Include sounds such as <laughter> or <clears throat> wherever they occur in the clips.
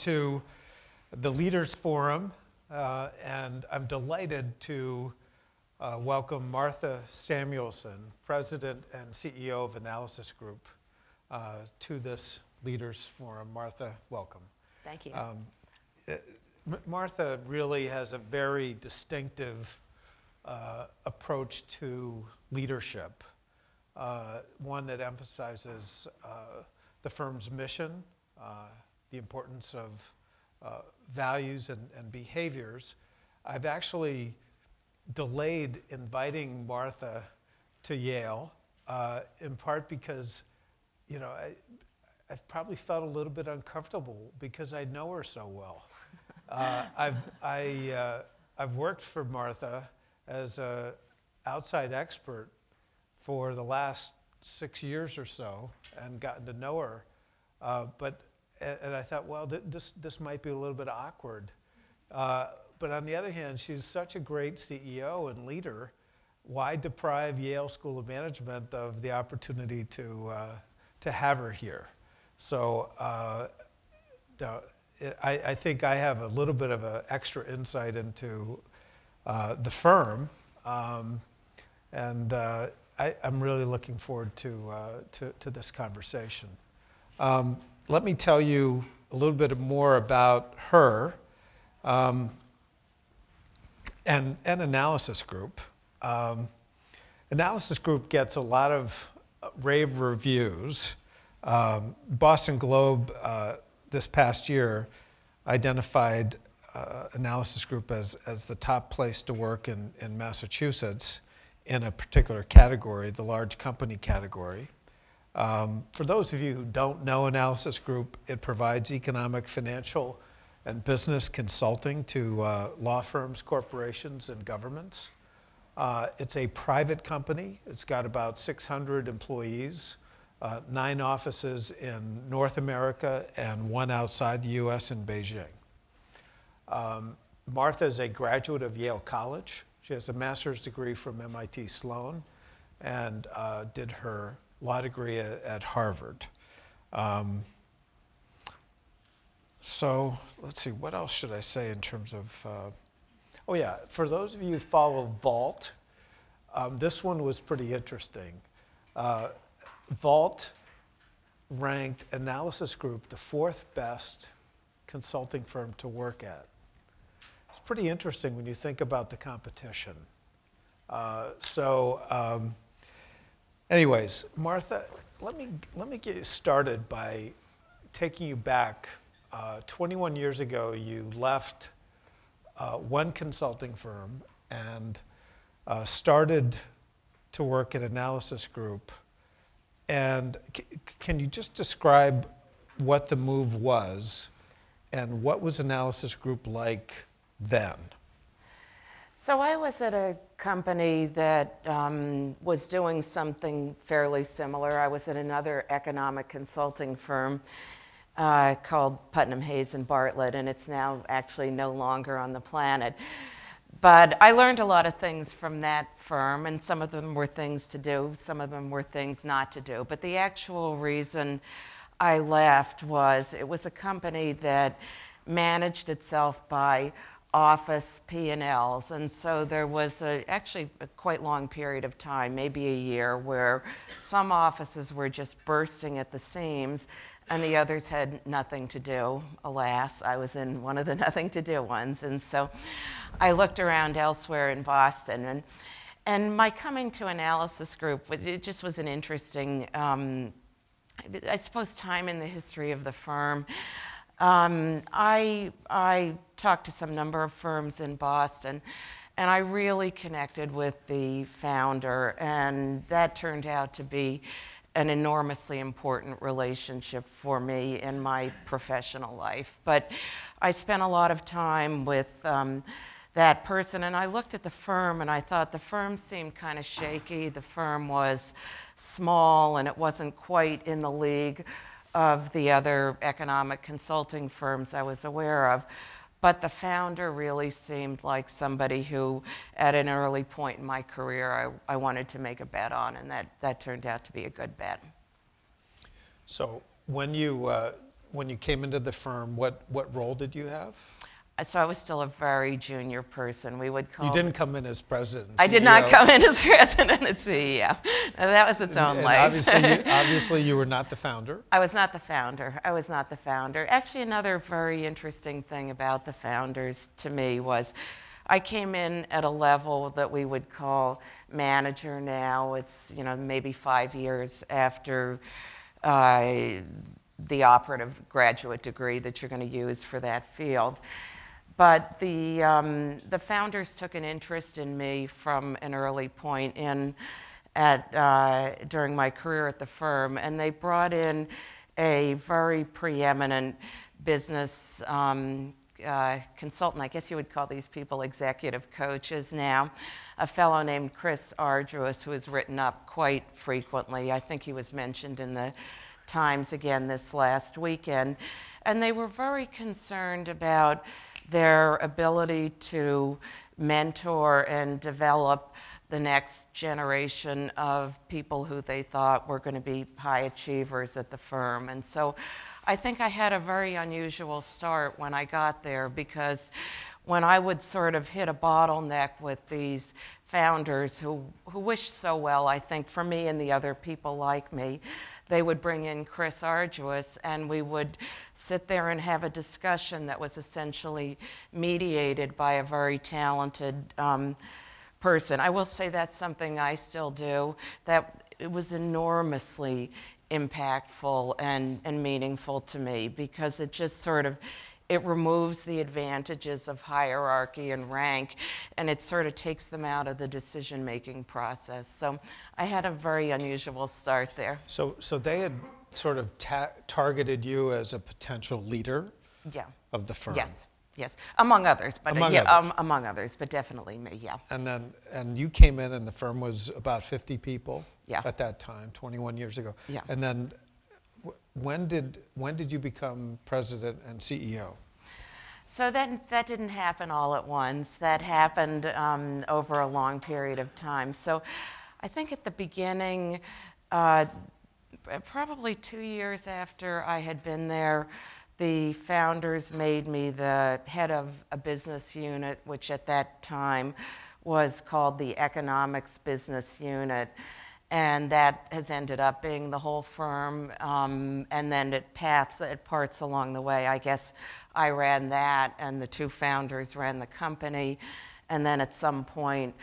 to the Leaders Forum, uh, and I'm delighted to uh, welcome Martha Samuelson, President and CEO of Analysis Group, uh, to this Leaders Forum. Martha, welcome. Thank you. Um, uh, Martha really has a very distinctive uh, approach to leadership, uh, one that emphasizes uh, the firm's mission, uh, the importance of uh, values and, and behaviors. I've actually delayed inviting Martha to Yale, uh, in part because, you know, I, I've probably felt a little bit uncomfortable because I know her so well. <laughs> Uh, I've, I, uh, I've worked for Martha as an outside expert for the last six years or so and gotten to know her. Uh, but, and, and I thought, well, th- this, this might be a little bit awkward. Uh, but on the other hand, she's such a great CEO and leader. Why deprive Yale School of Management of the opportunity to, uh, to have her here? So uh, I, I think I have a little bit of an extra insight into uh, the firm. Um, and uh, I, I'm really looking forward to, uh, to, to this conversation. Um, let me tell you a little bit more about her um, and, and Analysis Group. Um, Analysis Group gets a lot of rave reviews. Um, Boston Globe uh, this past year identified uh, Analysis Group as, as the top place to work in, in Massachusetts in a particular category, the large company category. Um, for those of you who don't know Analysis Group, it provides economic, financial, and business consulting to uh, law firms, corporations, and governments. Uh, it's a private company. It's got about 600 employees, uh, nine offices in North America, and one outside the US in Beijing. Um, Martha is a graduate of Yale College. She has a master's degree from MIT Sloan and uh, did her law degree at, at Harvard. Um, so let's see, what else should I say in terms of? Uh, oh, yeah, for those of you who follow Vault, um, this one was pretty interesting. Uh, Vault ranked Analysis Group the fourth best consulting firm to work at. It's pretty interesting when you think about the competition. Uh, so, um, anyways, Martha, let me, let me get you started by taking you back. Uh, 21 years ago, you left uh, one consulting firm and uh, started to work at Analysis Group. And c- can you just describe what the move was and what was Analysis Group like then? so I was at a company that um, was doing something fairly similar. I was at another economic consulting firm uh, called Putnam Hayes and Bartlett, and it's now actually no longer on the planet. But I learned a lot of things from that firm, and some of them were things to do, some of them were things not to do. But the actual reason I left was it was a company that managed itself by office P&Ls. And so there was a, actually a quite long period of time, maybe a year, where some offices were just bursting at the seams and the others had nothing to do. Alas, I was in one of the <laughs> nothing to do ones. And so I looked around elsewhere in Boston. And, and my coming to analysis group, it just was an interesting, um, I suppose, time in the history of the firm. Um, I, I talked to some number of firms in Boston, and I really connected with the founder, and that turned out to be an enormously important relationship for me in my professional life. But I spent a lot of time with um, that person, and I looked at the firm and I thought the firm seemed kind of shaky. The firm was small and it wasn't quite in the league of the other economic consulting firms I was aware of. But the founder really seemed like somebody who, at an early point in my career, I, I wanted to make a bet on, and that, that turned out to be a good bet. So when you uh, when you came into the firm, what, what role did you have? So I was still a very junior person. We would call. You didn't come in as president. I did not come in as <laughs> president and CEO. That was its own And life. obviously, you, <laughs> obviously, you were not the founder. I was not the founder. I was not the founder. Actually, another very interesting thing about the founders to me was I came in at a level that we would call manager now. It's, you know, maybe five years after uh, the operative graduate degree that you're going to use for that field. But the, um, the founders took an interest in me from an early point in at, uh, during my career at the firm, and they brought in a very preeminent business um, uh, consultant. I guess you would call these people executive coaches now. A fellow named Chris Argyris, who has written up quite frequently. I think he was mentioned in the Times again this last weekend. And they were very concerned about their ability to mentor and develop the next generation of people who they thought were going to be high achievers at the firm. And so I think I had a very unusual start when I got there because when I would sort of hit a bottleneck with these founders who, who wished so well, I think, for me and the other people like me, they would bring in Chris Argyris and we would sit there and have a discussion that was essentially mediated by a very talented um, person. I will say that's something I still do. That it was enormously impactful and, and meaningful to me because it just sort of it removes the advantages of hierarchy and rank and it sort of takes them out of the decision making process so i had a very unusual start there So, so they had sort of ta- targeted you as a potential leader yeah of the firm. yes yes among others but uh, yeah others. Um, among others but definitely me yeah And then, and you came in, and the firm was about 50 people Yeah. at that time, 21 years ago. Yeah. And then, when did when did you become president and CEO? So that, that didn't happen all at once. That happened um, over a long period of time. So I think at the beginning, uh, probably two years after I had been there, the founders made me the head of a business unit, which at that time was called the Economics Business Unit. And that has ended up being the whole firm. Um, and then it paths, it parts along the way, I guess I ran that, and the two founders ran the company. And then at some point,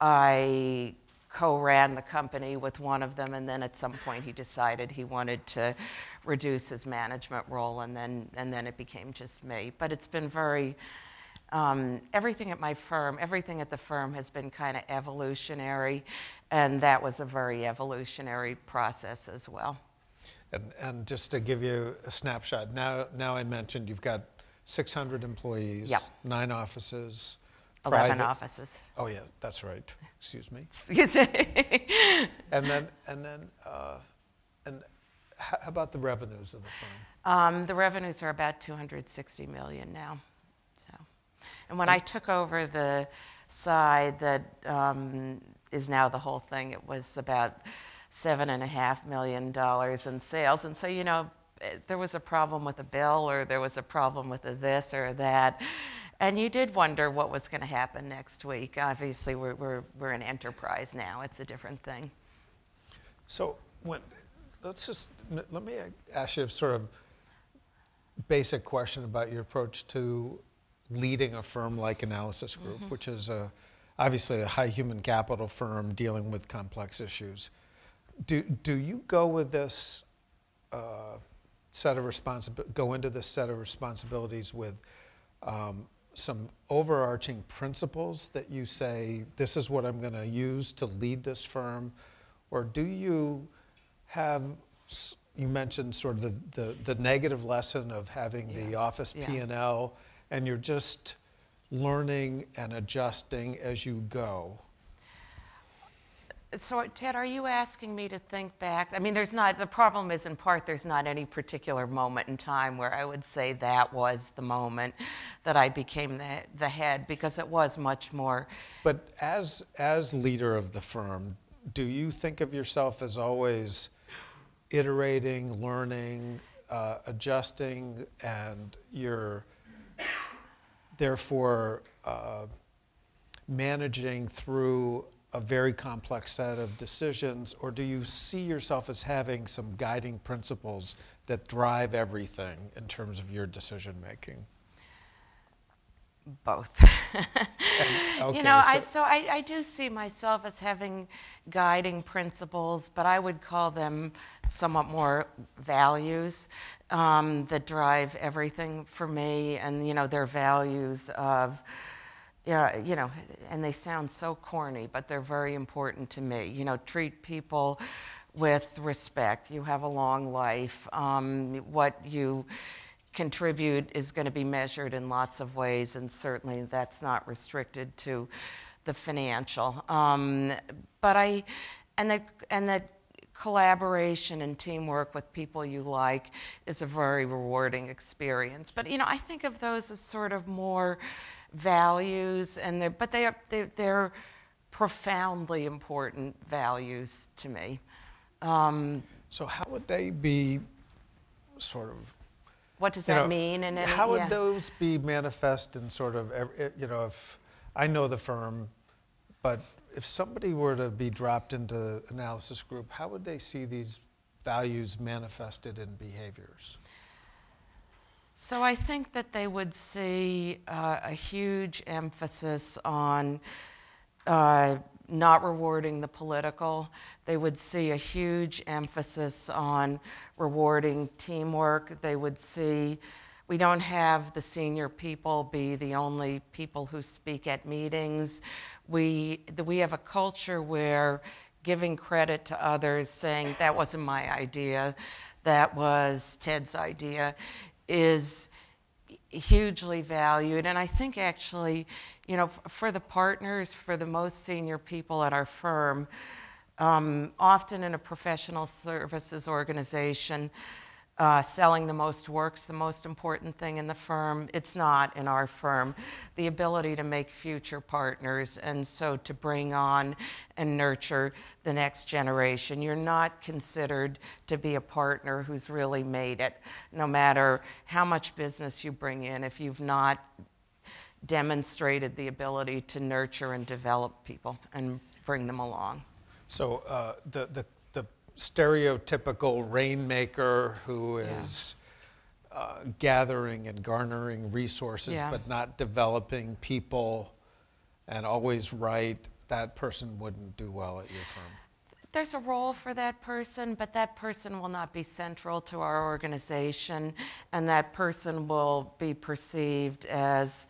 I co-ran the company with one of them, and then at some point he decided he wanted to reduce his management role, and then and then it became just me. But it's been very um, everything at my firm, everything at the firm has been kind of evolutionary, and that was a very evolutionary process as well. And, and just to give you a snapshot, now, now I mentioned you've got 600 employees, Yep. nine offices, 11 private- offices. Oh yeah, that's right. Excuse me. um, <laughs> And then, and then, uh, and how about the revenues of the firm? Um, the revenues are about 260 million now. So, and when I took over the side that um, is now the whole thing, it was about seven and a half million dollars in sales. And so, you know, eh, there was a problem with a bill, or there was a problem with a this or that. And you did wonder what was going to happen next week. Obviously, we're, we're, we're an enterprise now. It's a different thing. So when, let's just, let me ask you a sort of basic question about your approach to leading a firm like Analysis Group, which is a, obviously a high human capital firm dealing with complex issues. Do, do you go with this uh, set of responsibilities, go into this set of responsibilities with um, some overarching principles that you say, this is what I'm going to use to lead this firm? Or do you have, you mentioned sort of the, the, the negative lesson of having the office Yeah. P&L, and you're just learning and adjusting as you go? So, Ted, are you asking me to think back? I mean, there's not, the problem is in part there's not any particular moment in time where I would say that was the moment that I became the, the head because it was much more. But as, as leader of the firm, do you think of yourself as always iterating, learning, uh, adjusting and you're therefore uh, managing through a very complex set of decisions, or do you see yourself as having some guiding principles that drive everything in terms of your decision making? Both. <laughs> okay, you know, I, so- so I, I do see myself as having guiding principles, but I would call them somewhat more values um, that drive everything for me, and you know, they're values of. Yeah, you know, and they sound so corny, but they're very important to me. You know, treat people with respect. You have a long life. Um, what you contribute is going to be measured in lots of ways, and certainly that's not restricted to the financial. Um, but I, and the and the collaboration and teamwork with people you like is a very rewarding experience. But you know, I think of those as sort of more values, and they're, but they are they're, they're profoundly important values to me. Um, So how would they be sort of what does you that know, mean? And any, how would yeah. those be manifest in sort of you know if I know the firm, but if somebody were to be dropped into analysis group, how would they see these values manifested in behaviors? So I think that they would see uh, a huge emphasis on uh, not rewarding the political. They would see a huge emphasis on rewarding teamwork. They would see we don't have the senior people be the only people who speak at meetings. We, we have a culture where giving credit to others, saying that wasn't my idea, that was Ted's idea, is hugely valued. And I think actually, you know, for the partners, for the most senior people at our firm, um, often in a professional services organization, uh, selling the most work's the most important thing in the firm. It's not in our firm. The ability to make future partners and so to bring on and nurture the next generation. You're not considered to be a partner who's really made it, no matter how much business you bring in, if you've not demonstrated the ability to nurture and develop people and bring them along. So uh, the, the, stereotypical rainmaker who is Yeah. uh, gathering and garnering resources Yeah. but not developing people and always right, that person wouldn't do well at your firm. There's a role for that person, but that person will not be central to our organization, and that person will be perceived as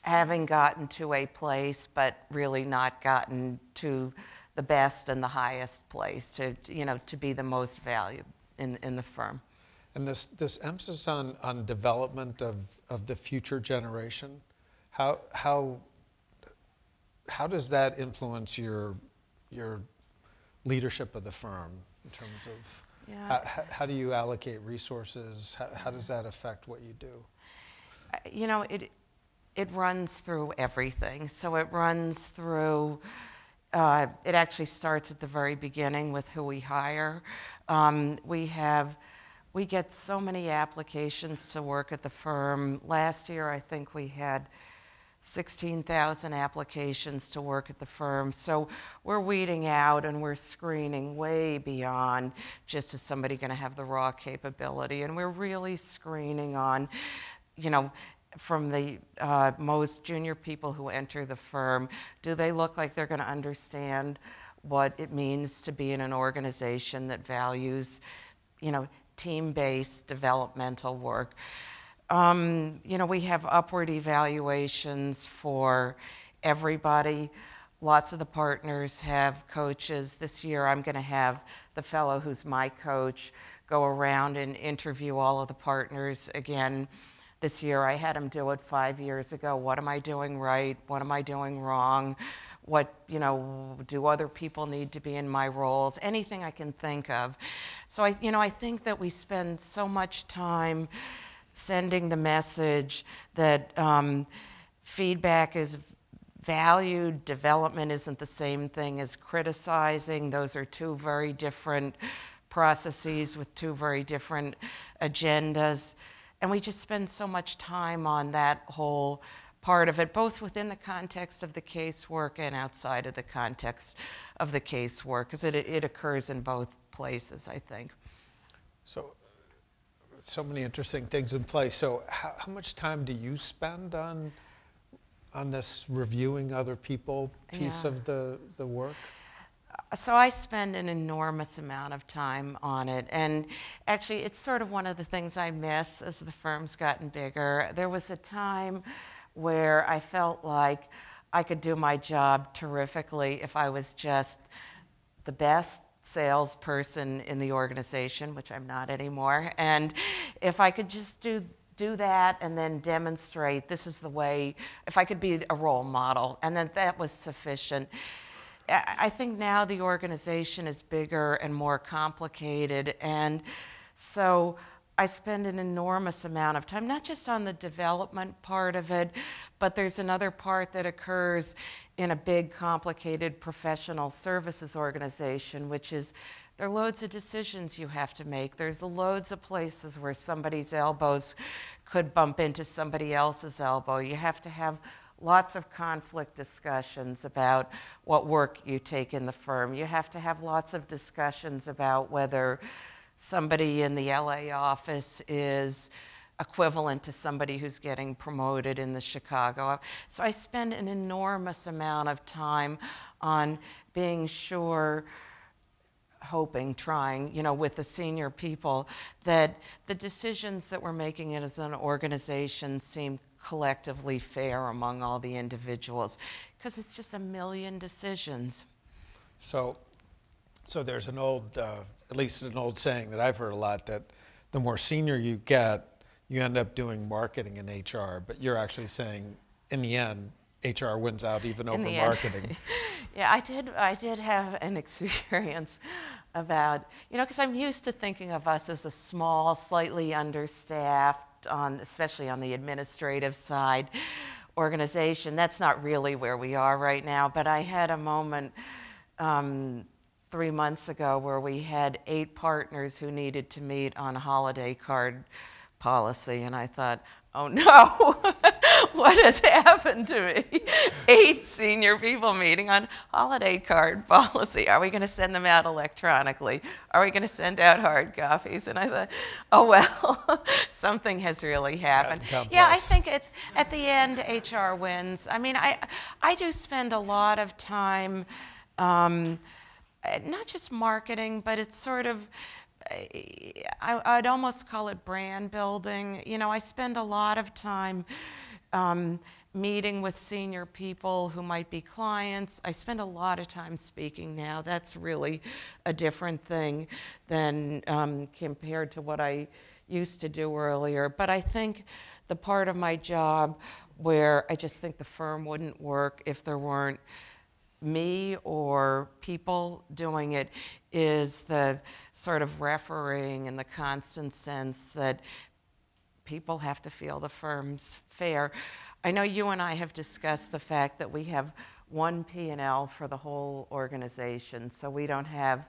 having gotten to a place, but really not gotten to the best and the highest place, to, you know, to be the most valued in, in the firm. And this, this emphasis on, on development of, of the future generation, how, how, how does that influence your, your leadership of the firm in terms of Yeah. how, how, how do you allocate resources? How, how does that affect what you do? Uh, you know, it, it runs through everything. So it runs through, uh, it actually starts at the very beginning with who we hire. Um, we have, we get so many applications to work at the firm. Last year, I think we had 16,000 applications to work at the firm. So we're weeding out and we're screening way beyond just is somebody going to have the raw capability. And we're really screening on, you know, from the uh, most junior people who enter the firm, do they look like they're going to understand what it means to be in an organization that values, you know, team-based developmental work? Um, you know, we have upward evaluations for everybody. Lots of the partners have coaches. This year, I'm going to have the fellow who's my coach go around and interview all of the partners again. This year, I had him do it five years ago. What am I doing right? What am I doing wrong? What, you know, do other people need to be in my roles? Anything I can think of. So, I, you know, I think that we spend so much time sending the message that um, feedback is valued, development isn't the same thing as criticizing. Those are two very different processes with two very different agendas. And we just spend so much time on that whole part of it, both within the context of the casework and outside of the context of the casework, because it, it occurs in both places, I think. So, so many interesting things in place. So, how, how much time do you spend on on this reviewing other people piece Yeah. of the the work? So I spend an enormous amount of time on it. And actually, it's sort of one of the things I miss as the firm's gotten bigger. There was a time where I felt like I could do my job terrifically if I was just the best salesperson in the organization, which I'm not anymore. And if I could just do do that and then demonstrate this is the way if I could be a role model and then that was sufficient. I think now the organization is bigger and more complicated, and so I spend an enormous amount of time, not just on the development part of it, but there's another part that occurs in a big, complicated professional services organization, which is there are loads of decisions you have to make. There's loads of places where somebody's elbows could bump into somebody else's elbow. You have to have lots of conflict discussions about what work you take in the firm. You have to have lots of discussions about whether somebody in the LA office is equivalent to somebody who's getting promoted in the Chicago. So I spend an enormous amount of time on being sure hoping, trying, you know, with the senior people, that the decisions that we're making as an organization seem collectively fair among all the individuals, because it's just a million decisions. So, so there's an old, uh, at least an old saying that I've heard a lot that the more senior you get, you end up doing marketing and HR, but you're actually saying in the end, HR wins out even over marketing. <laughs> Yeah, I did. I did have an <laughs> experience about you know because I'm used to thinking of us as a small, slightly understaffed, on especially on the administrative side, organization. That's not really where we are right now. But I had a moment. Um, Three months ago, where we had eight partners who needed to meet on a holiday card policy, and I thought, oh <laughs> no, what has happened to me? Eight senior people meeting on holiday card policy. Are we going to send them out electronically? Are we going to send out hard copies? And I thought, oh well, <laughs> something has really happened. Yeah, I think at, at the end, HR wins. I mean, I, I do spend a lot of time. Um, not just marketing, but it's sort of, I, I'd almost call it brand building. You know, I spend a lot of time um, meeting with senior people who might be clients. I spend a lot of time speaking now. That's really a different thing than um, compared to what I used to do earlier. But I think the part of my job where I just think the firm wouldn't work if there weren't me or people doing it is the sort of refereeing and the constant sense that people have to feel the firm's fair. I know you and I have discussed the fact that we have one P&L for the whole organization, so we don't have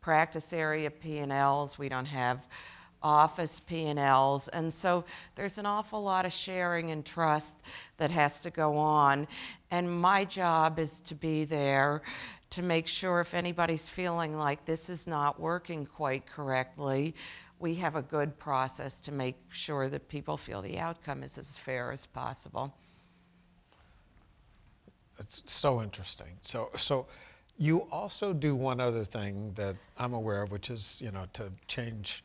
practice area P&Ls, we don't have office P&Ls, and so there's an awful lot of sharing and trust that has to go on. And my job is to be there to make sure if anybody's feeling like this is not working quite correctly, we have a good process to make sure that people feel the outcome is as fair as possible. It's so interesting. So, so you also do one other thing that I'm aware of, which is, you know, to change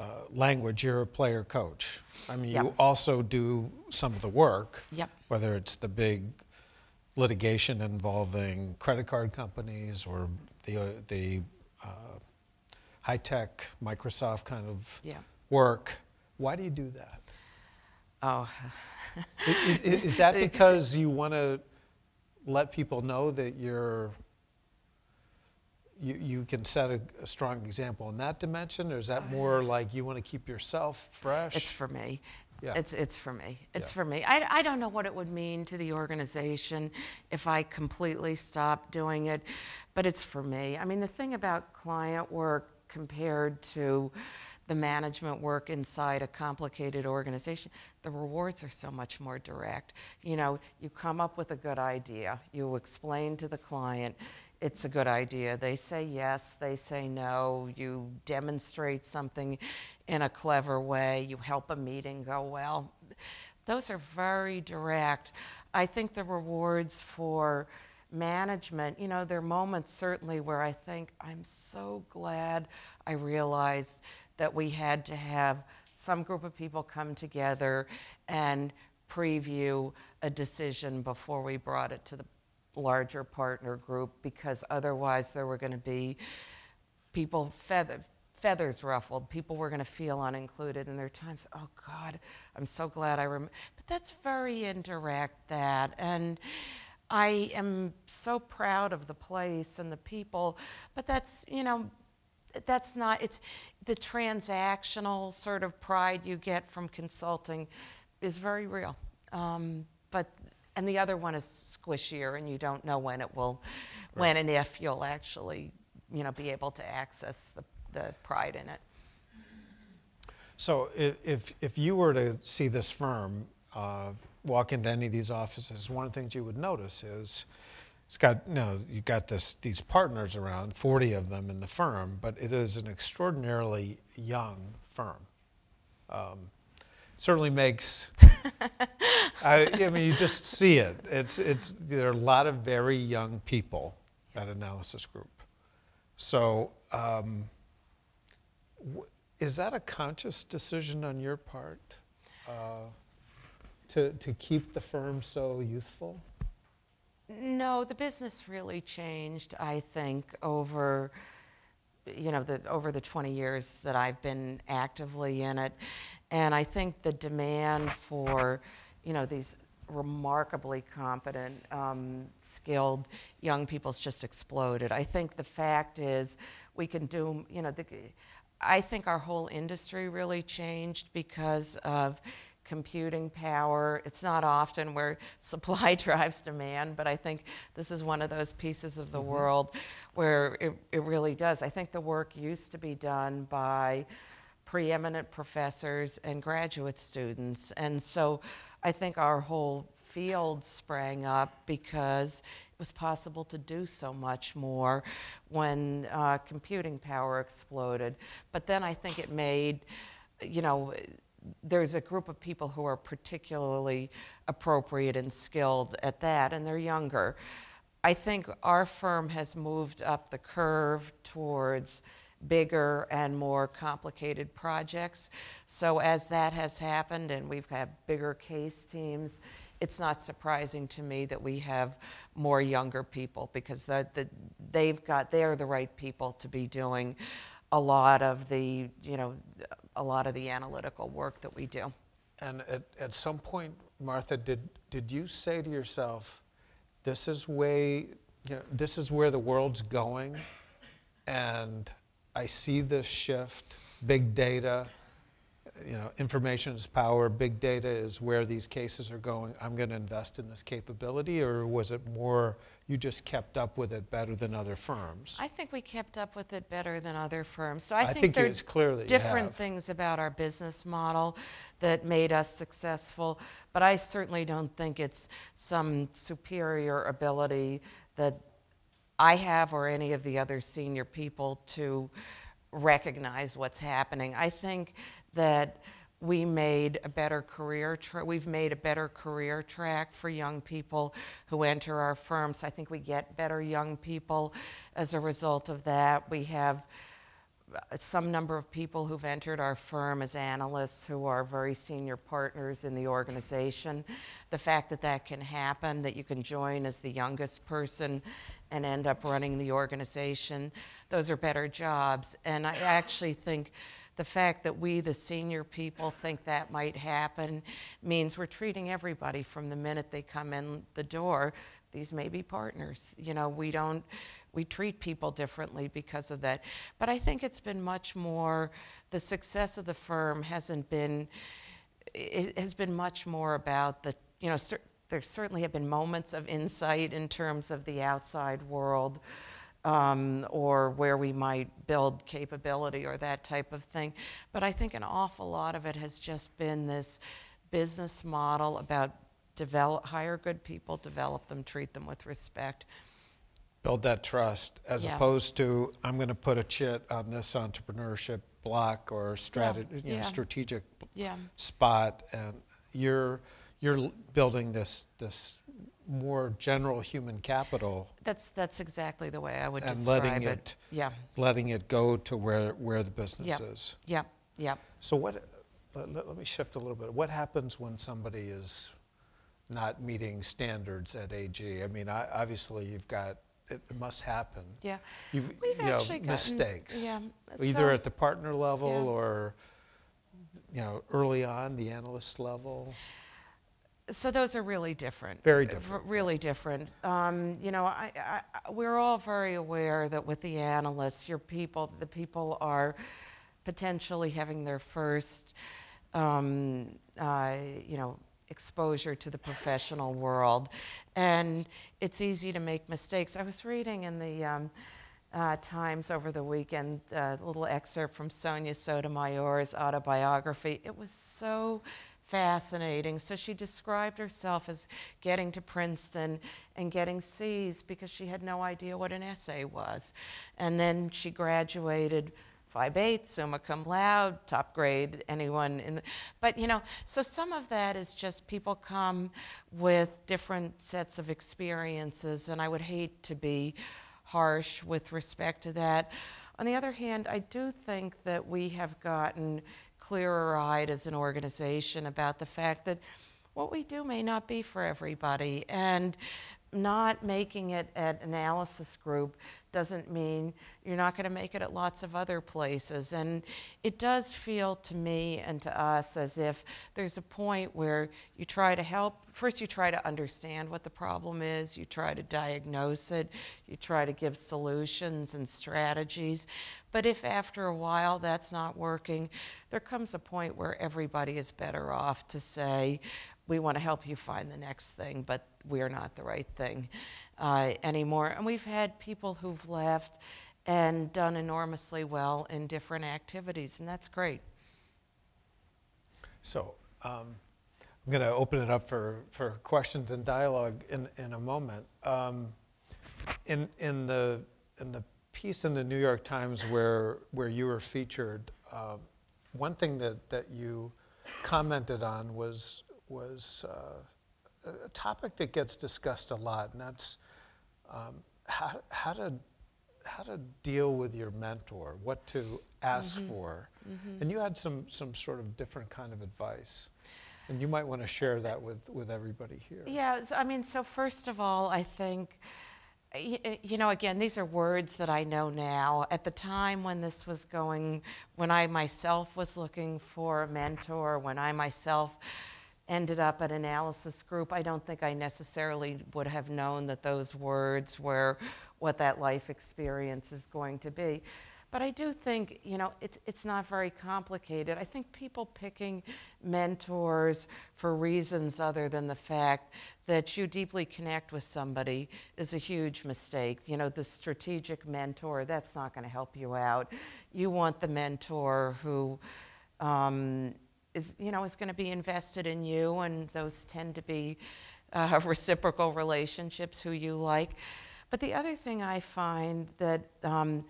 uh, language. You're a player coach. I mean, you Yep. also do some of the work. Yep. Whether it's the big litigation involving credit card companies or the uh, the uh, high tech Microsoft kind of Yeah. work. Why do you do that? Oh, I- i- i- Is that <laughs> because you want to let people know that you're, you, you can set a, a strong example in that dimension, or is that more <sighs> like you want to keep yourself fresh? It's for me. Yeah. It's, it's for me. It's Yeah. for me. I, I don't know what it would mean to the organization if I completely stopped doing it, but it's for me. I mean, the thing about client work compared to the management work inside a complicated organization, the rewards are so much more direct. You know, you come up with a good idea, you explain to the client it's a good idea. They say yes, they say no, you demonstrate something in a clever way, you help a meeting go well. Those are very direct. I think the rewards for management, you know, there are moments certainly where I think, I'm so glad I realized that we had to have some group of people come together and preview a decision before we brought it to the larger partner group because otherwise there were going to be people feather, feathers ruffled. People were going to feel unincluded, and there are times, oh God, I'm so glad I remember. But that's very indirect. That and I am so proud of the place and the people, but that's, you know, that's not, it's the transactional sort of pride you get from consulting is very real. Um, but, and the other one is squishier and you don't know when it will, right. when and if you'll actually, you know, be able to access the, the pride in it. So if, if you were to see this firm, uh, walk into any of these offices, one of the things you would notice is it's got, you know, you've got this, these partners around, 40 of them in the firm, but it is an extraordinarily young firm. Um, certainly makes, <laughs> I, I, mean, you just see it. It's, it's, there are a lot of very young people at Analysis Group. So, um, is that a conscious decision on your part? Uh, to, to keep the firm so youthful? No, the business really changed, I think, over you know the over the 20 years that I've been actively in it. And I think the demand for you know these remarkably competent um, skilled young people's just exploded. I think the fact is we can do you know the, I think our whole industry really changed because of computing power. It's not often where <laughs> supply <laughs> drives demand, but I think this is one of those pieces of the mm-hmm. world where it, it really does. I think the work used to be done by preeminent professors and graduate students. And so I think our whole field sprang up because it was possible to do so much more when uh, computing power exploded. But then I think it made, you know, there's a group of people who are particularly appropriate and skilled at that, and they're younger. I think our firm has moved up the curve towards bigger and more complicated projects. So as that has happened and we've had bigger case teams, it's not surprising to me that we have more younger people because the, the, they've got, they're the right people to be doing a lot of the, you know, a lot of the analytical work that we do. And at, at some point, Martha, did, did you say to yourself, this is way, you know, this is where the world's going, and I see this shift, big data, you know, information is power, big data is where these cases are going. I'm going to invest in this capability, or was it more you just kept up with it better than other firms? I think we kept up with it better than other firms. So I, I think, think there's different things about our business model that made us successful, but I certainly don't think it's some superior ability that I have or any of the other senior people to recognize what's happening. I think that we made a better career we've made a better career track for young people who enter our firms. I think we get better young people as a result of that. We have uh, some number of people who've entered our firm as analysts who are very senior partners in the organization. The fact that that can happen, that you can join as the youngest person and end up running the organization, those are better jobs. And I actually think the fact that we, the senior people, think that might happen means we're treating everybody from the minute they come in the door. These may be partners. You know, we don't, we treat people differently because of that. But I think it's been much more, the success of the firm hasn't been, it has been much more about the, you know, there certainly have been moments of insight in terms of the outside world um, or where we might build capability or that type of thing. But I think an awful lot of it has just been this business model about develop, hire good people, develop them, treat them with respect. Build that trust as Yeah. opposed to, I'm going to put a chit on this entrepreneurship block or strategy, you know, yeah. strategic Yeah. spot. And you're, you're building this, this more general human capital That's, that's exactly the way I would and describe letting it. it, Yeah, letting it go to where, where the business Yep. is. yeah, yeah. So what, let, let- me shift a little bit. What happens when somebody is not meeting standards at AG? I mean, I, obviously you've got, it, it must happen. Yeah. You've, We've you know, gotten- mistakes. yeah, Either so- at the partner level Yeah. or, you know, early on, the analyst level. So those are really different. Very uh, different. Really different. Um, you know, I, I, we're all very aware that with the analysts, your people, the people are potentially having their first, um, uh, you know, exposure to the professional world, and it's easy to make mistakes. I was reading in the. Um, uh, Times over the weekend, uh, a little excerpt from Sonia Sotomayor's autobiography. It was so fascinating. So she described herself as getting to Princeton and getting C's because she had no idea what an essay was. And then she graduated Phi Beta, summa cum laude, top grade, anyone in the, but you know, so some of that is just people come with different sets of experiences, and I would hate to be harsh with respect to that. On the other hand, I do think that we have gotten clearer eyed as an organization about the fact that what we do may not be for everybody. And not making it an analysis group doesn't mean you're not going to make it at lots of other places. And it does feel to me and to us as if there's a point where you try to help. First, you try to understand what the problem is, you try to diagnose it, you try to give solutions and strategies. But if after a while that's not working, there comes a point where everybody is better off to say, we want to help you find the next thing, but we're not the right thing uh, anymore. And we've had people who've left and done enormously well in different activities, and that's great. So um, I'm going to open it up for, for questions and dialogue in, in a moment. Um, in, in, the, in the piece in the New York Times where, where you were featured, uh, one thing that, that you commented on was, was uh, a topic that gets discussed a lot, and that's um, how, how, to, how to deal with your mentor, what to ask for. And you had some, some sort of different kind of advice. And you might want to share that with, with everybody here. Yeah, so, I mean, so first of all, I think, you know, again, these are words that I know now. At the time when this was going, when I myself was looking for a mentor, when I myself ended up at analysis group, I don't think I necessarily would have known that those words were what that life experience is going to be. But I do think, you know, it's, it's not very complicated. I think people picking mentors for reasons other than the fact that you deeply connect with somebody is a huge mistake. You know, the strategic mentor, that's not going to help you out. You want the mentor who um, is, you know, is going to be invested in you, and those tend to be uh, <laughs> reciprocal relationships who you like. But the other thing I find that um,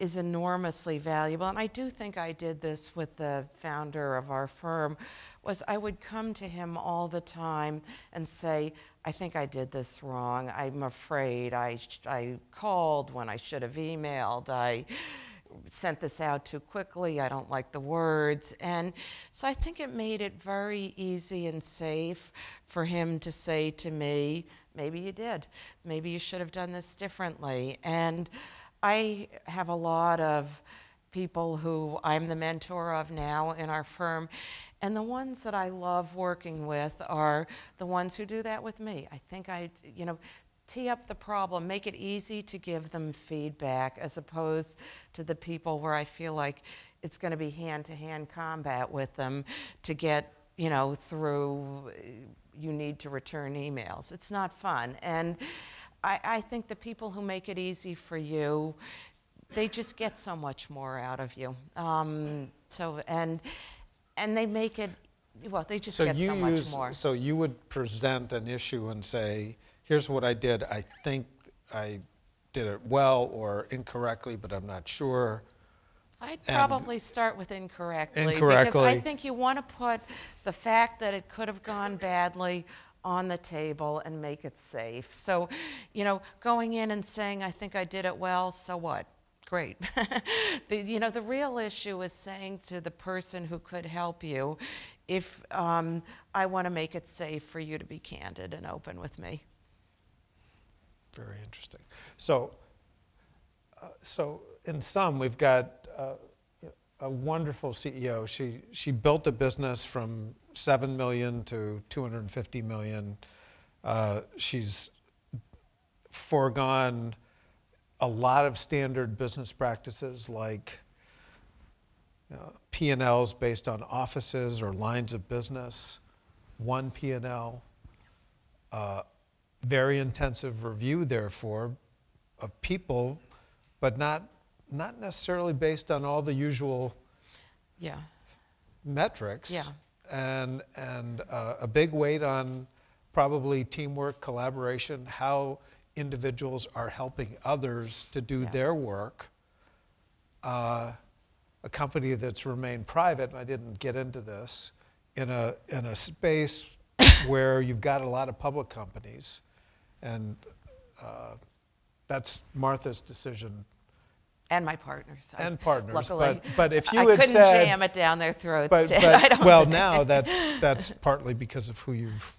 is enormously valuable, and I do think I did this with the founder of our firm, was I would come to him all the time and say, I think I did this wrong. I'm afraid I, I called when I should have emailed. I sent this out too quickly. I don't like the words. And so I think it made it very easy and safe for him to say to me, maybe you did. Maybe you should have done this differently. And I have a lot of people who I'm the mentor of now in our firm. And the ones that I love working with are the ones who do that with me. I think I, you know, tee up the problem, make it easy to give them feedback as opposed to the people where I feel like it's going to be hand to hand combat with them to get, you know, through uh, you need to return emails. It's not fun. And I, I think the people who make it easy for you, they just get so much more out of you. Um, so and and they make it well. They just So get so much use, more. so you would present an issue and say, here's what I did. I think I did it well or incorrectly, but I'm not sure. I'd And- probably start with incorrectly. Because I think you want to put the fact that it could have gone badly on the table and make it safe. So, you know, going in and saying, I think I did it well, so what? Great. <laughs> the, you know, the real issue is saying to the person who could help you, if um, I want to make it safe for you to be candid and open with me. Very interesting. So, uh, so in sum, we've got uh, a wonderful CEO. She she built a business from seven million to 250 million. Uh, she's foregone a lot of standard business practices like you know, P&Ls based on offices or lines of business, one P&L, uh, very intensive review, therefore, of people, but not, not necessarily based on all the usual Yeah. metrics. Yeah. And, and uh, a big weight on probably teamwork, collaboration, how individuals are helping others to do Yeah. their work. Uh, a company that's remained private, and I didn't get into this, in a, in a space <coughs> where you've got a lot of public companies. And uh, that's Martha's decision And my partners. And partners, Luckily, but- but if you I had couldn't said- jam it down their throats. But, <laughs> but don't well, think. now that's <laughs> that's partly because of who you've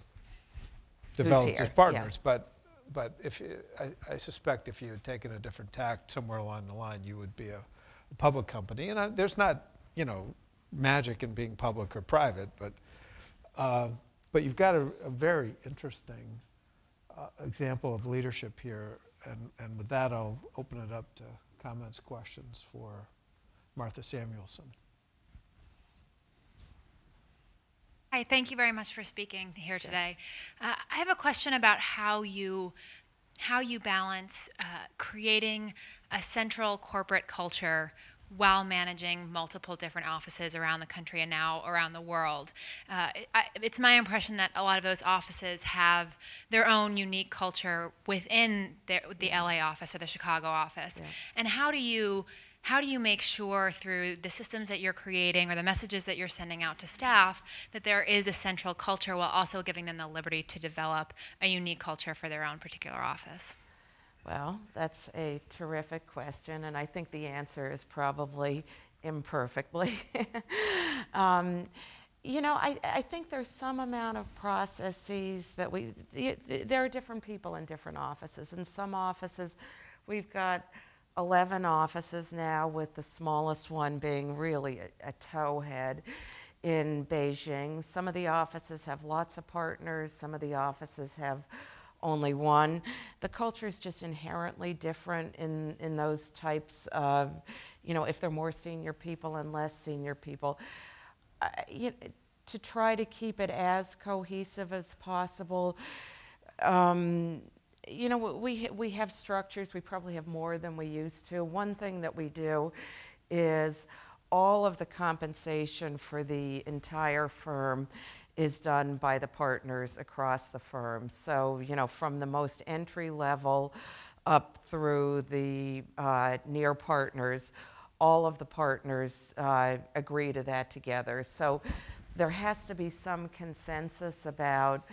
developed as yeah. partners. But but if you, I, I suspect if you had taken a different tact somewhere along the line, you would be a, a public company. And I, there's not you know magic in being public or private, but uh, but you've got a, a very interesting uh, example of leadership here. And and with that, I'll open it up to comments, questions for Martha Samuelson. Hi, thank you very much for speaking here today. Uh, I have a question about how you how you balance uh, creating a central corporate culture while managing multiple different offices around the country and now around the world. Uh, I, it's my impression that a lot of those offices have their own unique culture within their, the LA office or the Chicago office. Yeah. And how do you how do you make sure through the systems that you're creating or the messages that you're sending out to staff that there is a central culture while also giving them the liberty to develop a unique culture for their own particular office? Well, that's a terrific question, and I think the answer is probably imperfectly. <laughs> um, you know, I, I think there's some amount of processes that we, the, the, there are different people in different offices. In some offices, we've got 11 offices now, with the smallest one being really a, a towhead in Beijing. Some of the offices have lots of partners, some of the offices have only one. The culture is just inherently different in, in those types of, you know, if they're more senior people and less senior people. You, to try to keep it as cohesive as possible. Um, you know, we, we have structures, we probably have more than we used to. One thing that we do is all of the compensation for the entire firm is done by the partners across the firm. So, you know, from the most entry level up through the uh, near partners, all of the partners uh, agree to that together. So there has to be some consensus about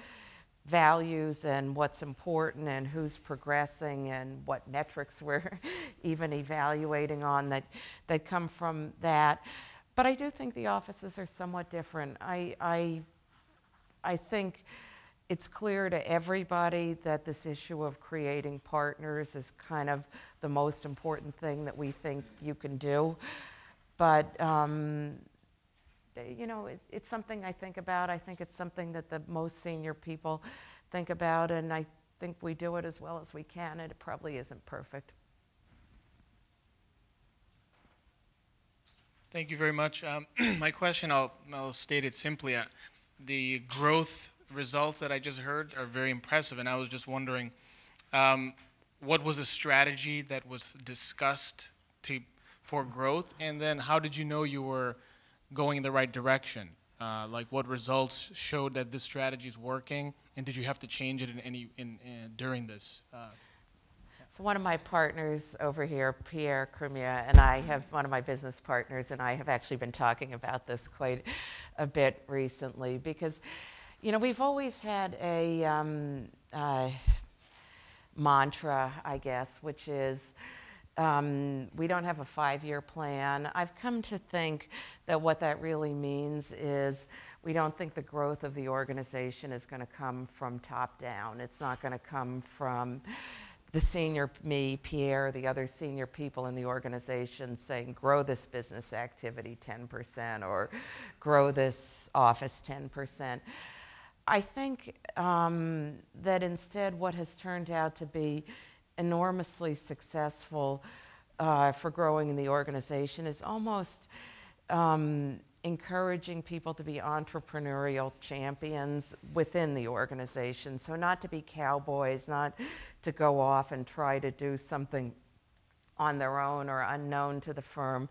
values and what's important and who's progressing and what metrics we're <laughs> even evaluating on that, that come from that. But I do think the offices are somewhat different. I, I, I think it's clear to everybody that this issue of creating partners is kind of the most important thing that we think you can do. But um, you know, it, it's something I think about. I think it's something that the most senior people think about, and I think we do it as well as we can, and it probably isn't perfect. Thank you very much. Um, <clears throat> my question, I'll, I'll state it simply. The growth results that I just heard are very impressive, and I was just wondering Um, what was the strategy that was discussed to for growth, and then how did you know you were going in the right direction? Uh, like what results showed that this strategy is working, and did you have to change it in any in, in during this? Uh, So one of my partners over here, Pierre Cremieux, and I have, one of my business partners and I have actually been talking about this quite a bit recently because, you know, we've always had a um, uh, mantra, I guess, which is um, we don't have a five-year plan. I've come to think that what that really means is we don't think the growth of the organization is going to come from top down. It's not going to come from the senior me, Pierre, the other senior people in the organization saying, grow this business activity 10% or grow this office 10%. I think um, that instead, what has turned out to be enormously successful uh, for growing in the organization is almost um, encouraging people to be entrepreneurial champions within the organization. So, not to be cowboys, not to go off and try to do something on their own or unknown to the firm.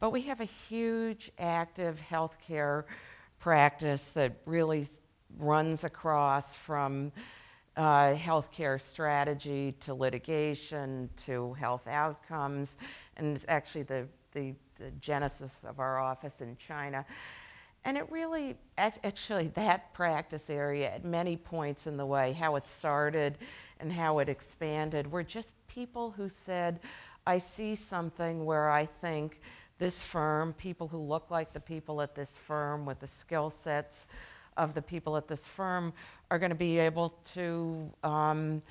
But we have a huge active healthcare practice that really runs across from uh, healthcare strategy to litigation to health outcomes, and actually the, the, the genesis of our office in China. And it really, actually, that practice area at many points in the way, how it started and how it expanded, were just people who said, I see something where I think this firm, people who look like the people at this firm with the skill sets of the people at this firm are going to be able to um,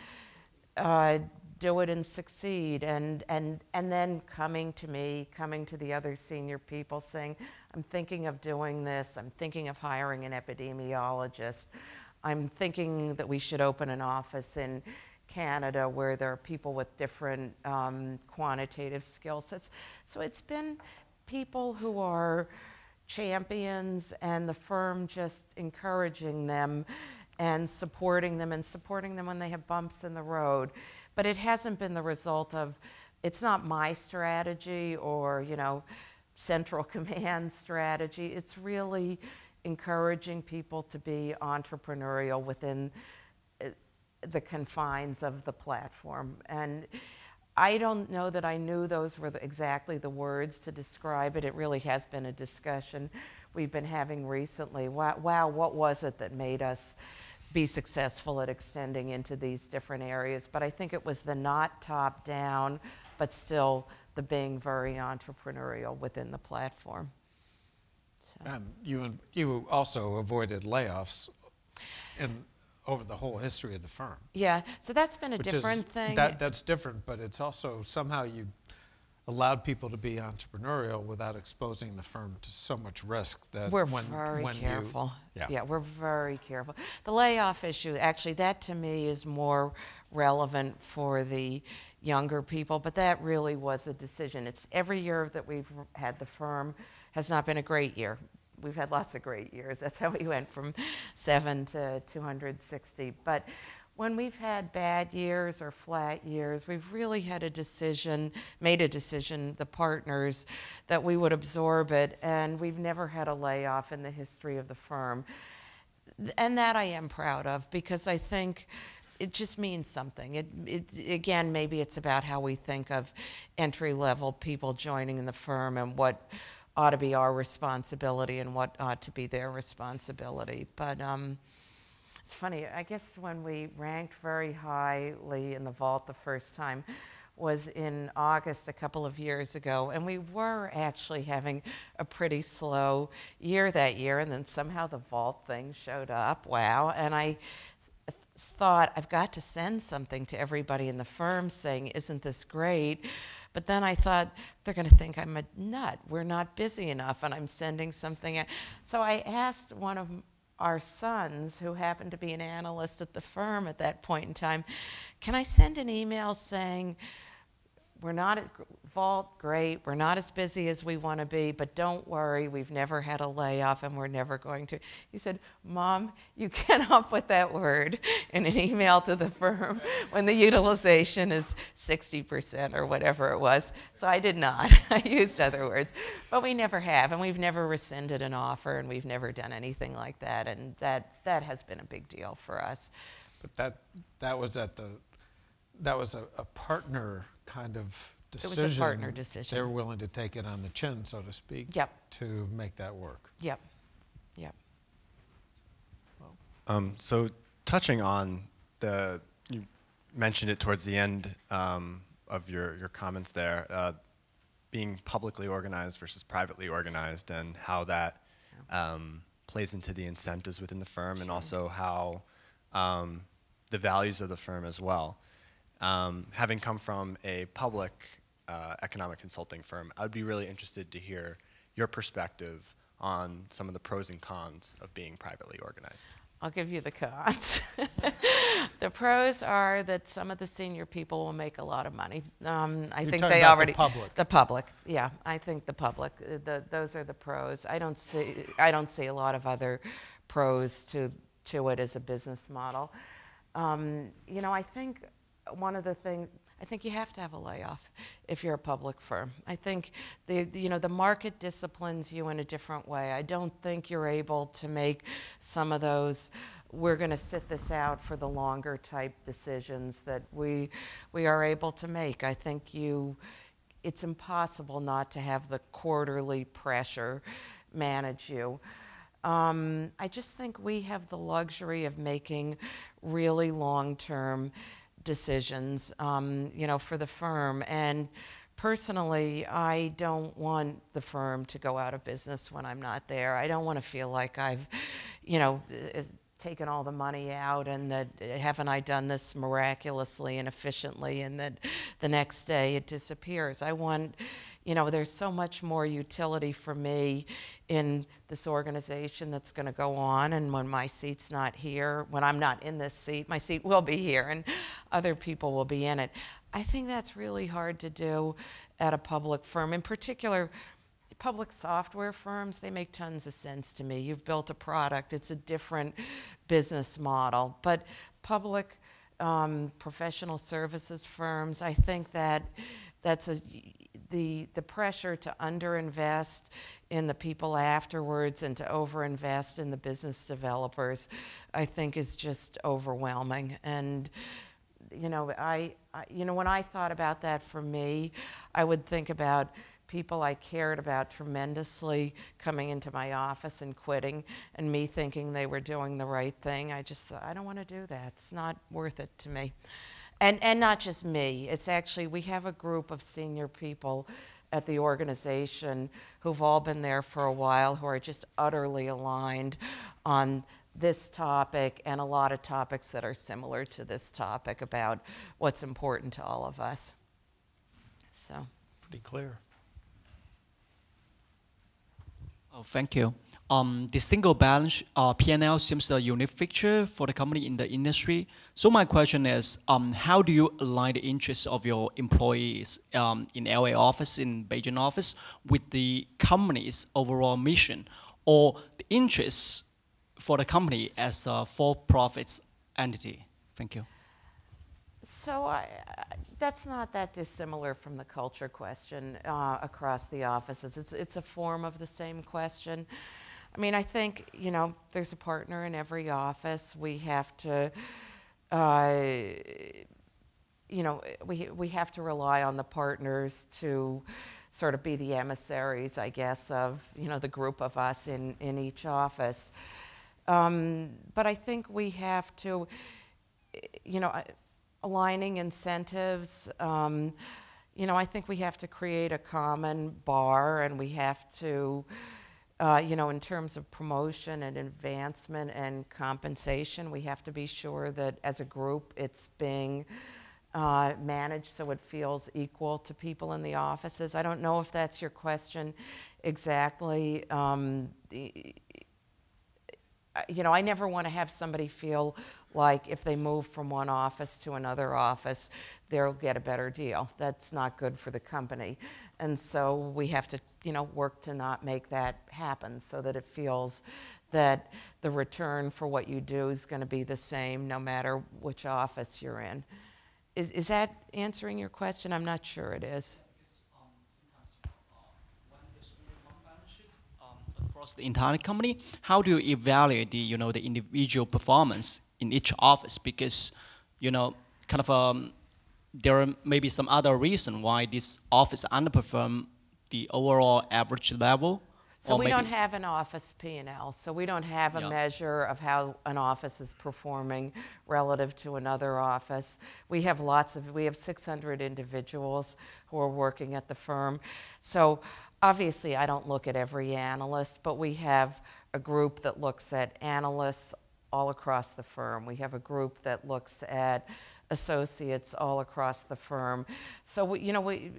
uh, do it and succeed. And, and, and then coming to me, coming to the other senior people saying, I'm thinking of doing this, I'm thinking of hiring an epidemiologist, I'm thinking that we should open an office in Canada where there are people with different um, quantitative skill sets. So it's been people who are champions and the firm just encouraging them and supporting them and supporting them when they have bumps in the road. But it hasn't been the result of, it's not my strategy or, you know, central <laughs> command strategy. It's really encouraging people to be entrepreneurial within uh, the confines of the platform. And I don't know that I knew those were the, exactly the words to describe it. It really has been a discussion we've been having recently. Wow, wow, what was it that made us be successful at extending into these different areas? But I think it was the not top down, but still the being very entrepreneurial within the platform. So. Um, you, you also avoided layoffs in, over the whole history of the firm. Yeah, so that's been a which is- different thing. That, that's different, but it's also somehow you allowed people to be entrepreneurial without exposing the firm to so much risk that We're when, very when you- careful. yeah. we're very careful. The layoff issue, actually, that to me is more relevant for the younger people, but that really was a decision. It's every year that we've had the firm has not been a great year. We've had lots of great years. That's how we went from seven to 260. But when we've had bad years or flat years, we've really had a decision, made a decision, the partners, that we would absorb it, and we've never had a layoff in the history of the firm. And that I am proud of because I think it just means something. It, it, again, maybe it's about how we think of entry level people joining in the firm and what ought to be our responsibility and what ought to be their responsibility. But um, it's funny, I guess when we ranked very highly in the vault the first time was in August a couple of years ago, and we were actually having a pretty slow year that year, and then somehow the vault thing showed up. Wow. And I th- thought, I've got to send something to everybody in the firm saying, Isn't this great? But then I thought, they're going to think I'm a nut. We're not busy enough, and I'm sending something. So I asked one of our sons, who happened to be an analyst at the firm at that point in time, can I send an email saying, we're not at Vault, great. We're not as busy as we want to be, but don't worry, we've never had a layoff and we're never going to. He said, Mom, you <laughs> cannot put that word in an email to the firm <laughs> when the utilization is 60% or whatever it was. So I did not. <laughs> I used other words. But we never have, and we've never rescinded an offer, and we've never done anything like that. And that, that has been a big deal for us. But that, that was at the, that was a, a partner kind of decision. It was a partner decision. They were willing to take it on the chin, so to speak. Yep. To make that work. Yep. Yep. Um, so touching on the, you mentioned it towards the end um, of your, your comments there, uh, being publicly organized versus privately organized and how that um, plays into the incentives within the firm and also how um, the values of the firm as well. Um, having come from a public uh, economic consulting firm, I would be really interested to hear your perspective on some of the pros and cons of being privately organized. I'll give you the cons. <laughs> the pros are that some of the senior people will make a lot of money. Um, I You're think talking they about the already public. The public, yeah. I think the public. uh, The, those are the pros. I don't see. I don't see a lot of other pros to to it as a business model. Um, you know, I think one of the things. I think you have to have a layoff if you're a public firm. I think the you know the market disciplines you in a different way. I don't think you're able to make some of those we're going to sit this out for the longer type decisions that we we are able to make. I think you it's impossible not to have the quarterly pressure manage you. Um, I just think we have the luxury of making really long-term decisions, um, you know, for the firm. And personally, I don't want the firm to go out of business when I'm not there. I don't want to feel like I've, you know, taken all the money out and that uh, haven't I done this miraculously and efficiently and that the next day it disappears. I want, you know, there's so much more utility for me in this organization that's going to go on and when my seat's not here, when I'm not in this seat, my seat will be here and other people will be in it. I think that's really hard to do at a public firm. In particular, public software firms, they make tons of sense to me. You've built a product, it's a different business model. But public um, professional services firms, I think that that's a, the, the pressure to underinvest in the people afterwards and to overinvest in the business developers, I think is just overwhelming. And you know, I, I, you know, when I thought about that for me, I would think about people I cared about tremendously coming into my office and quitting, and me thinking they were doing the right thing. I just thought, I don't want to do that. It's not worth it to me. And, and not just me, it's actually, we have a group of senior people at the organization who've all been there for a while, who are just utterly aligned on this topic and a lot of topics that are similar to this topic about what's important to all of us. So. Pretty clear. Oh, thank you. Um, the single balance uh, P&L seems a unique feature for the company in the industry. So my question is, um, how do you align the interests of your employees um, in LA office, in Beijing office, with the company's overall mission, or the interests for the company as a for-profit entity? Thank you. So I, that's not that dissimilar from the culture question uh, across the offices. It's, it's a form of the same question. I mean, I think, you know, there's a partner in every office. We have to, uh, you know, we, we have to rely on the partners to sort of be the emissaries, I guess, of, you know, the group of us in, in each office. Um, but I think we have to, you know, aligning incentives. Um, you know, I think we have to create a common bar, and we have to, uh, you know, in terms of promotion and advancement and compensation, we have to be sure that as a group it's being uh, managed so it feels equal to people in the offices. I don't know if that's your question exactly. Um, you know, I never want to have somebody feel like if they move from one office to another office, they'll get a better deal. That's not good for the company. And so we have to, you know, work to not make that happen so that it feels that the return for what you do is going to be the same no matter which office you're in. Is, is that answering your question? I'm not sure it is. across the entire company, how do you evaluate the you know the individual performance in each office? Because you know, kind of um, there are maybe some other reason why this office underperform the overall average level. So we don't have an office P and L, so we don't have a Yeah. measure of how an office is performing relative to another office. We have lots of, we have 600 individuals who are working at the firm. So obviously, I don't look at every analyst, but we have a group that looks at analysts all across the firm. We have a group that looks at associates all across the firm. So, we, you know, we,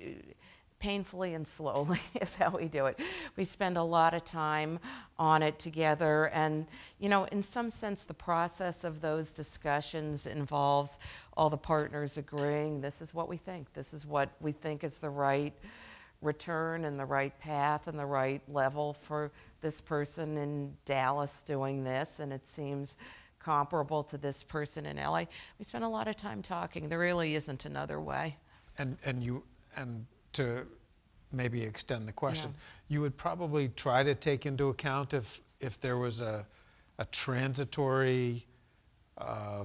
painfully and slowly <laughs> is how we do it. We spend a lot of time on it together, and you know, in some sense, the process of those discussions involves all the partners agreeing this is what we think, this is what we think is the right return and the right path and the right level for this person in Dallas doing this, and it seems comparable to this person in LA. We spend a lot of time talking. There really isn't another way. And, and you, and to maybe extend the question, you would probably try to take into account if, if there was a, a transitory uh,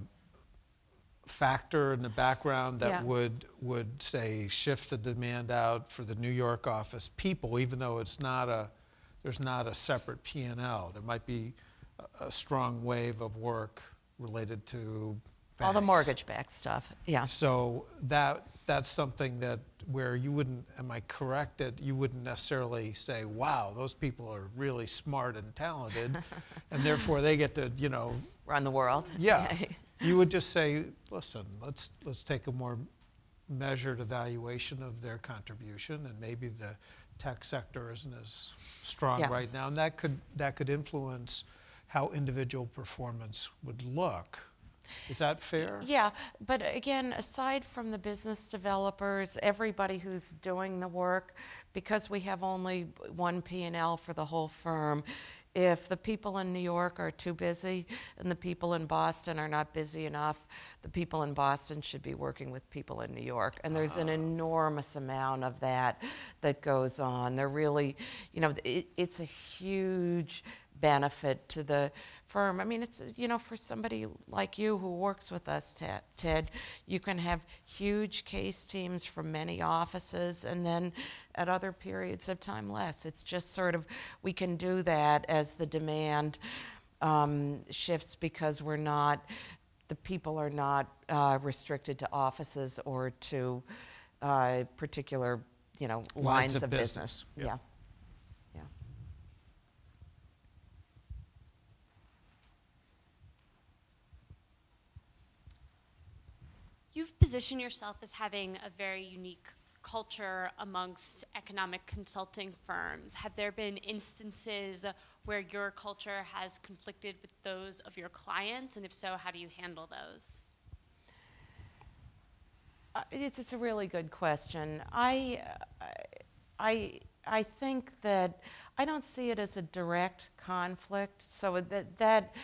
factor in the background Yeah. that would, would say shift the demand out for the New York office people, even though it's not a, there's not a separate P and L. There might be a, strong wave of work related to All the mortgage-backed stuff, yeah. So that, that's something that, where you wouldn't, am I correct, that you wouldn't necessarily say, wow, those people are really smart and talented, <laughs> and therefore they get to, you know, Run the world. <laughs> yeah. You would just say, listen, let's, let's take a more measured evaluation of their contribution, and maybe the tech sector isn't as strong Yeah. right now, and that could, that could influence how individual performance would look. Is that fair? Yeah, but again, aside from the business developers, everybody who's doing the work, because we have only one P and L for the whole firm, if the people in New York are too busy and the people in Boston are not busy enough, the people in Boston should be working with people in New York. And there's an ah. enormous amount of that that goes on. They're really, you know, it, it's a huge benefit to the firm. I mean, it's, you know, for somebody like you who works with us, Ted, you can have huge case teams from many offices and then at other periods of time less. It's just sort of, we can do that as the demand um, shifts because we're not, the people are not uh, restricted to offices or to uh, particular, you know, lines, of of, business. business. Yeah. Yeah. You've positioned yourself as having a very unique culture amongst economic consulting firms. Have there been instances where your culture has conflicted with those of your clients? And if so, how do you handle those? Uh, It's, it's a really good question. I, I, I think that I don't see it as a direct conflict. So that, that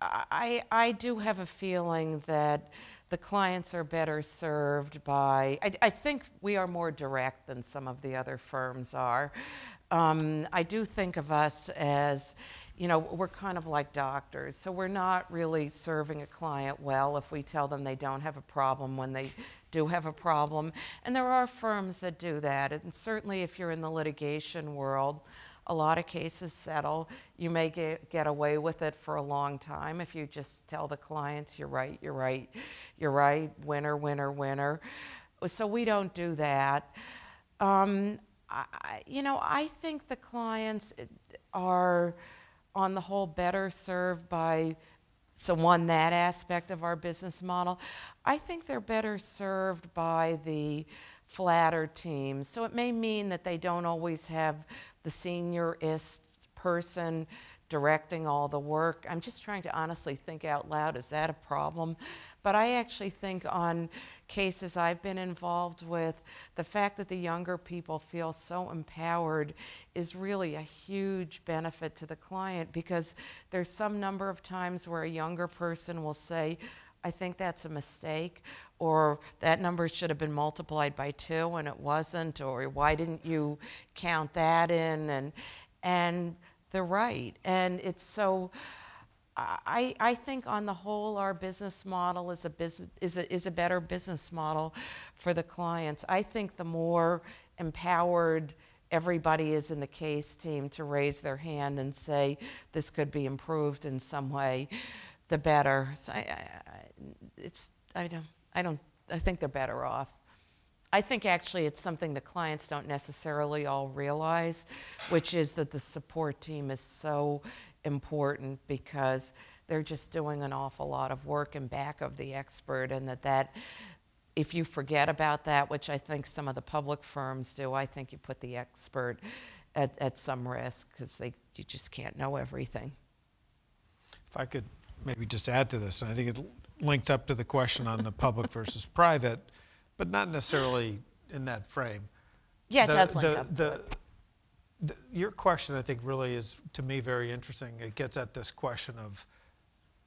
I, I do have a feeling that the clients are better served by, I, I think we are more direct than some of the other firms are. Um, I do think of us as, you know, we're kind of like doctors. So we're not really serving a client well if we tell them they don't have a problem when they do have a problem. And there are firms that do that. And certainly if you're in the litigation world, a lot of cases settle. You may get, get away with it for a long time if you just tell the clients, you're right, you're right, you're right, winner, winner, winner. So we don't do that. Um, I, you know, I think the clients are, on the whole, better served by, so one, that aspect of our business model. I think they're better served by the flatter teams. So it may mean that they don't always have the seniorist person directing all the work. I'm just trying to honestly think out loud, is that a problem? But I actually think on cases I've been involved with, the fact that the younger people feel so empowered is really a huge benefit to the client because there's some number of times where a younger person will say, I think that's a mistake, or that number should have been multiplied by two and it wasn't, or why didn't you count that in? And, and they're right. And it's so, I, I think on the whole, our business model is a, bus- is, a, is a better business model for the clients. I think the more empowered everybody is in the case team to raise their hand and say, this could be improved in some way, the better. So I, I, it's, I don't, I don't, I think they're better off. I think actually it's something the clients don't necessarily all realize, which is that the support team is so important because they're just doing an awful lot of work in back of the expert, and that that if you forget about that, which I think some of the public firms do, I think you put the expert at, at some risk because they you just can't know everything. If I could maybe just add to this, and I think it links up to the question on the public <laughs> versus private, but not necessarily in that frame. Yeah, it The- does link the- up. the- the- Your question, I think, really is, to me, very interesting. It gets at this question of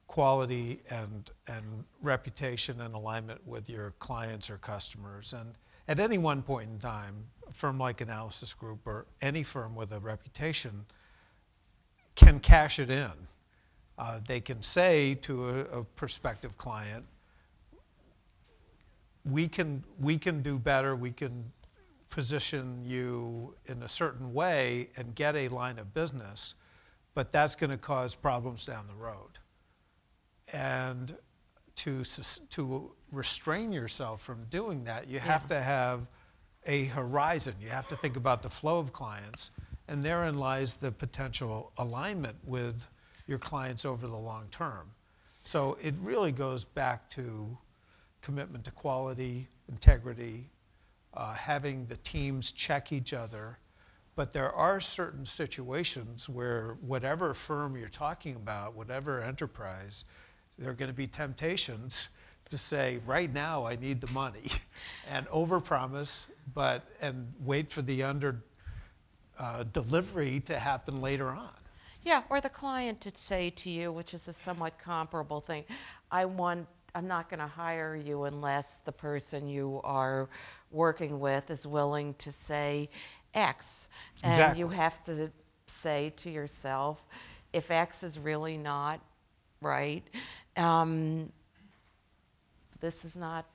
quality and, and reputation and alignment with your clients or customers. And at any one point in time, a firm like Analysis Group or any firm with a reputation can cash it in. Uh, they can say to a, a prospective client, we can, we can do better, we can position you in a certain way and get a line of business, but that's going to cause problems down the road. And to, to restrain yourself from doing that, you have to have a horizon. You have to think about the flow of clients, and therein lies the potential alignment with your clients over the long term. So it really goes back to commitment to quality, integrity, uh, having the teams check each other. But there are certain situations where, whatever firm you're talking about, whatever enterprise, there are going to be temptations to say, right now, I need the money, <laughs> and overpromise, but and wait for the under uh, delivery to happen later on. Yeah, or the client to say to you, which is a somewhat comparable thing, I want, I'm not going to hire you unless the person you are working with is willing to say X. And you have to say to yourself, if X is really not right, um, this is not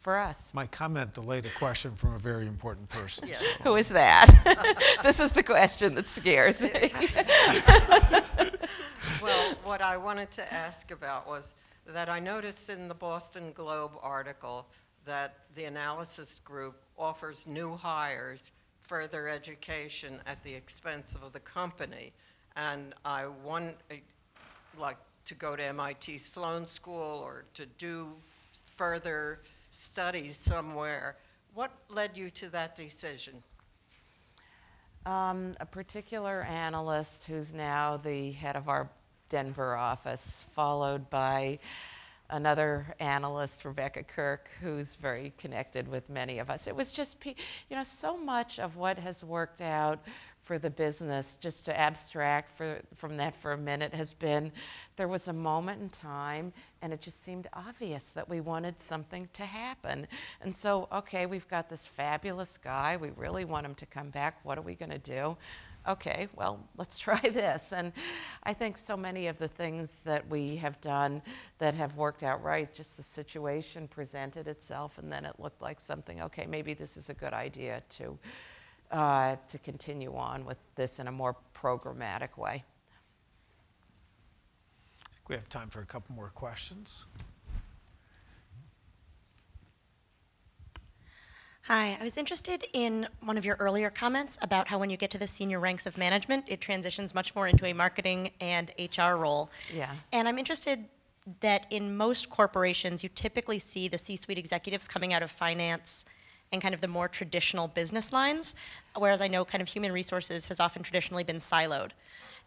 for us. My comment delayed a question from a very important person. so- Who is that? <laughs> this is the question that scares me. <laughs> Well, what I wanted to ask about was that I noticed in the Boston Globe article that the analysis group offers new hires further education at the expense of the company. And I want, like, to go to MIT Sloan School or to do further studies somewhere. What led you to that decision? Um, a particular analyst who's now the head of our Denver office, followed by another analyst, Rebecca Kirk, who's very connected with many of us. It was just, you know, so much of what has worked out for the business, just to abstract for, from that for a minute, has been there was a moment in time and it just seemed obvious that we wanted something to happen. And so, okay, we've got this fabulous guy. We really want him to come back. What are we going to do? Okay, well, <laughs> let's try this. And I think so many of the things that we have done that have worked out right, just the situation presented itself, and then it looked like something, okay, maybe this is a good idea to, uh, to continue on with this in a more programmatic way. I think we have time for a couple more questions. Hi, I was interested in one of your earlier comments about how when you get to the senior ranks of management, it transitions much more into a marketing and HR role. Yeah. And I'm interested that in most corporations, you typically see the C-suite executives coming out of finance and kind of the more traditional business lines, whereas I know kind of human resources has often traditionally been siloed.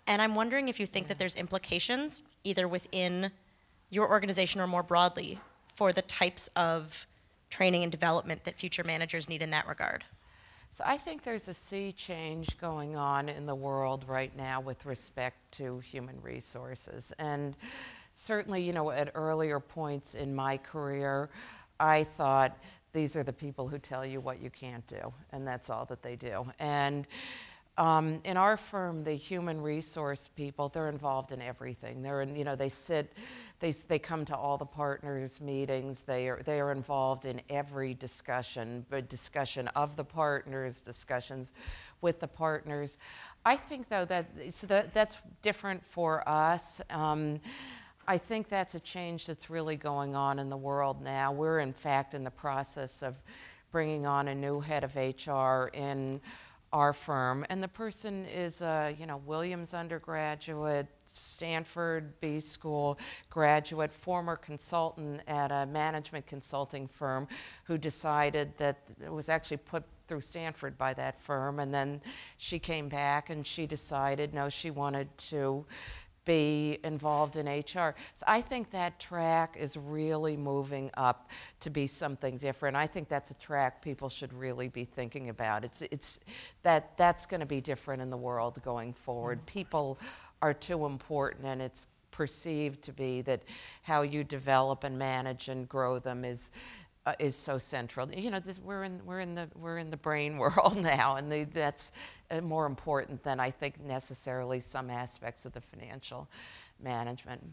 And I'm wondering if you think that there's implications, either within your organization or more broadly, for the types of training and development that future managers need in that regard. So I think there's a sea change going on in the world right now with respect to human resources. And certainly, you know, at earlier points in my career, I thought these are the people who tell you what you can't do, and that's all that they do. And um, in our firm, the human resource people, they're involved in everything. They're in, you know, they sit, they, they come to all the partners meetings. They are, they are involved in every discussion, but discussion of the partners, discussions with the partners. I think though that, so that that's different for us. Um, I think that's a change that's really going on in the world now. We're in fact in the process of bringing on a new head of HR in our firm, and the person is a you know Williams undergraduate, Stanford B School graduate, former consultant at a management consulting firm, who decided that it was actually put through Stanford by that firm, and then she came back and she decided no, she wanted to be involved in HR. So I think that track is really moving up to be something different. I think that's a track people should really be thinking about. It's, it's that that's going to be different in the world going forward. Mm-hmm. People are too important and it's perceived to be that how you develop and manage and grow them is uh, is so central. You know, this, we're in we're in the we're in the brain <laughs> world now, and the, that's uh, more important than I think necessarily some aspects of the financial management.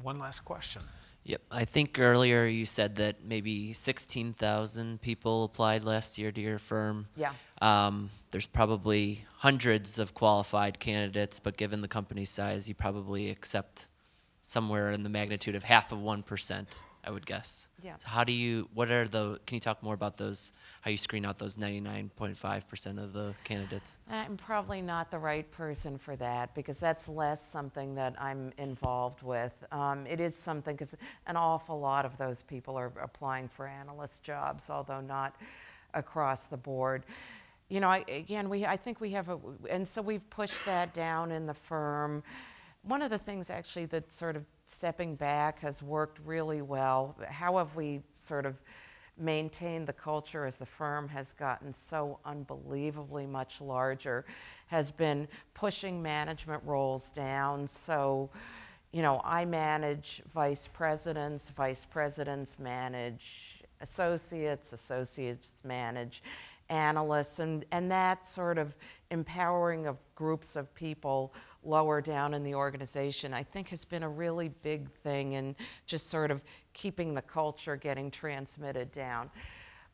One last question. Yep. I think earlier you said that maybe 16,000 people applied last year to your firm. Yeah. Um, there's probably hundreds of qualified candidates, but given the company size, you probably accept somewhere in the magnitude of half of 1%, I would guess. Yeah. So how do you, what are the, can you talk more about those, how you screen out those 99.5% of the candidates? I'm probably not the right person for that because that's less something that I'm involved with. Um, it is something because an awful lot of those people are applying for analyst jobs, although not across the board. You know, I, again, we I think we have a, and so we've pushed that down in the firm. One of the things actually that sort of stepping back has worked really well. How have we sort of maintained the culture as the firm has gotten so unbelievably much larger? Has been pushing management roles down. So, you know, I manage vice presidents, vice presidents manage associates, associates manage analysts, and, and that sort of empowering of groups of people lower down in the organization, I think has been a really big thing in just sort of keeping the culture getting transmitted down.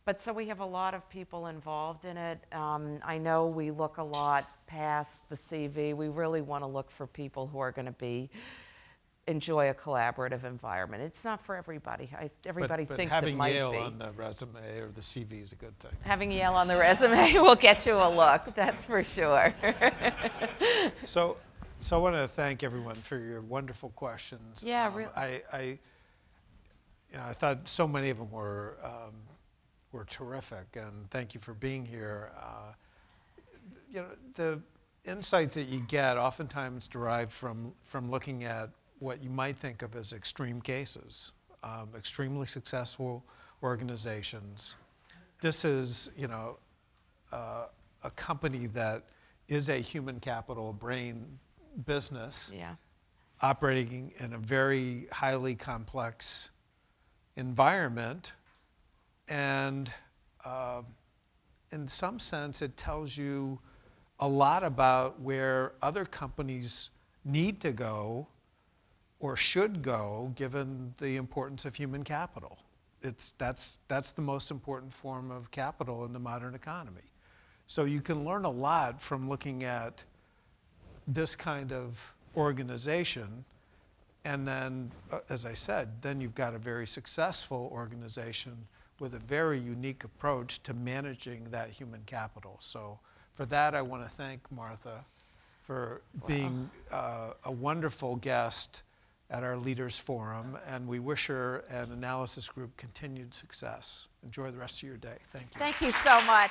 But so we have a lot of people involved in it. Um, I know we look a lot past the CV. We really want to look for people who are going to be enjoy a collaborative environment. It's not for everybody. I, everybody but, but thinks having it might Yale be. on the resume or the CV is a good thing. Having Yale on the resume <laughs> will get you a look, that's for sure. <laughs> So, so I want to thank everyone for your wonderful questions. Yeah, Um, real- I, I, you know, I thought so many of them were um, were terrific, and thank you for being here. Uh, you know, the insights that you get oftentimes derive from from looking at what you might think of as extreme cases, um, extremely successful organizations. This is, you know, uh, a company that is a human capital brain business yeah. operating in a very highly complex environment. And uh, in some sense, it tells you a lot about where other companies need to go or should go given the importance of human capital. It's, that's, that's the most important form of capital in the modern economy. So you can learn a lot from looking at this kind of organization. And then, uh, as I said, then you've got a very successful organization with a very unique approach to managing that human capital. So, for that, I want to thank Martha for being uh, a wonderful guest at our Leaders Forum, and we wish her and Analysis Group continued success. Enjoy the rest of your day. Thank you. Thank you so much.